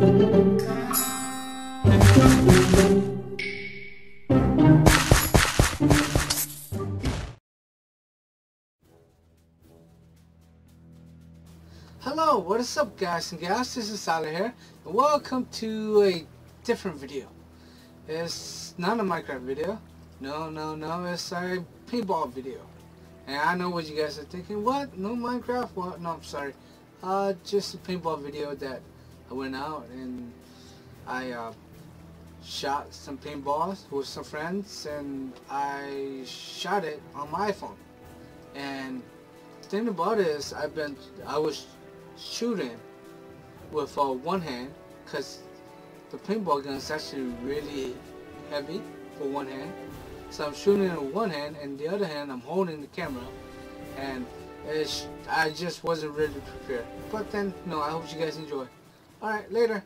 Hello, what is up guys and gals, this is Sally here, and welcome to a different video. It's not a Minecraft video, no, no, no, it's a paintball video. And I know what you guys are thinking, what, no Minecraft, what, no, I'm sorry, uh, just a paintball video that I went out and I, uh, shot some paintballs with some friends and I shot it on my iPhone. And the thing about it is I've been, I was shooting with uh, one hand because the paintball gun is actually really heavy for one hand. So I'm shooting it with one hand and the other hand I'm holding the camera and I just wasn't really prepared. But then, no, I hope you guys enjoy. Alright, later.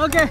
Okay.